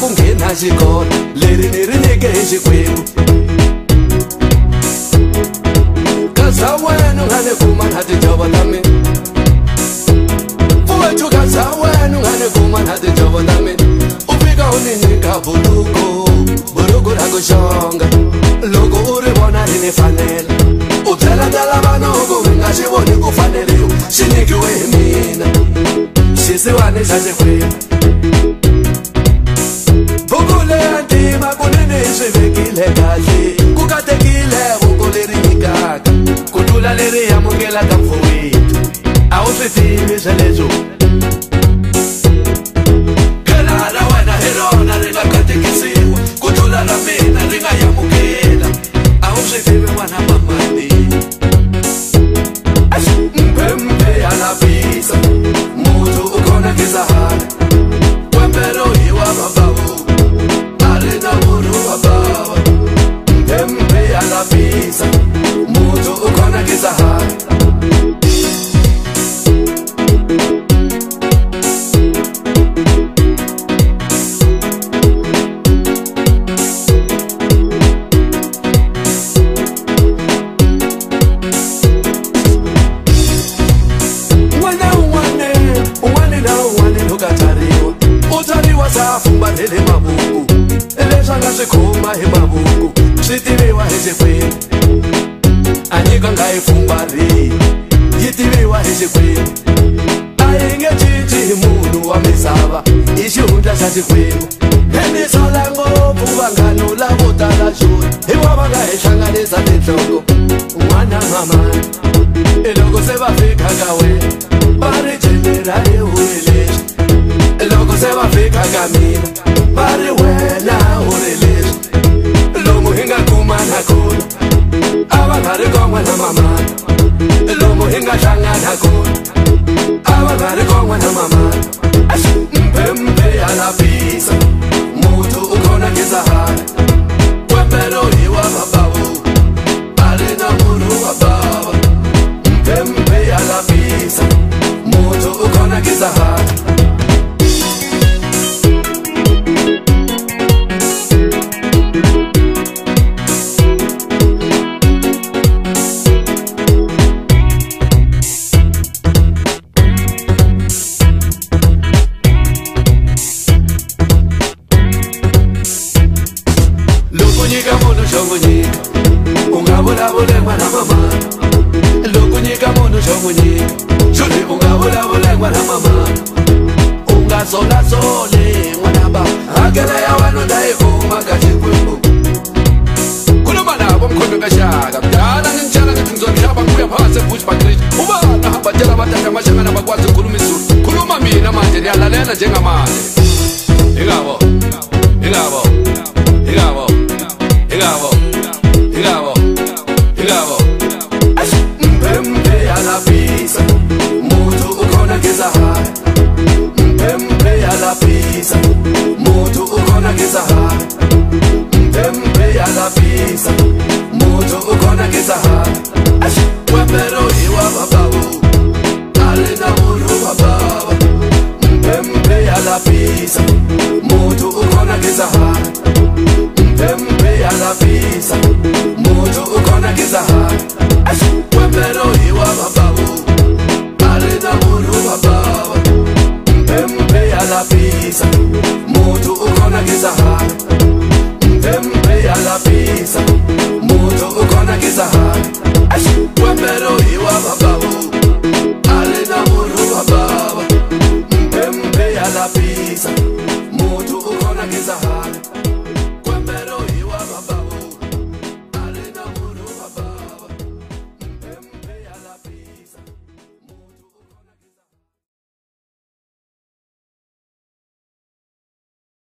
kungena xikolo leri ni ri nyike hi xikwembu kaza wena u nga ni kuma na tijovo ta mina mpfuwetu kaza wena u nga ni kuma na tijovo ta mina u fika u ni nyika buruku buruku ra ku xonga loko u ri vona ri ni fanela u byela ndlela vana ku mi nga xi voni ku faneliwa xi nyikiwe hi mina xisiwani xa xikwembu swi vekile kahle ku katekile voko leri nyikaka ku tlula leri amukelaka mfowetu a wu swi tivi swa leswo tsvanga zvikhuma hemabuku swi tiviwa hi xikwini a nyika nga yi pfumba rihi yi tiviwa hi xikwini a yi nge cinci hi munhu wa misava hi xihundla xa xikwembu hi ni sola ngopfu vanghanu lavo tala xona hi wa va nga hi hlanganisa tinhloko n'wana mamani i e loko se va fika ka wena va ri cini ra yiwile loko se va fika ka mina va ri wena mwenye jode ongabolabole mwana mama ongazolazole mwana ba agela ya wano ndaye omakajekwembo kuloma nabo mkhondo kashaka mdala ngenjala ngati nzongiraba kuya phase bush patrish ubana habatela batata mashangana bakwazi kukhuluma isulu khuluma mina manje ndiyalalela njengamanje ingabo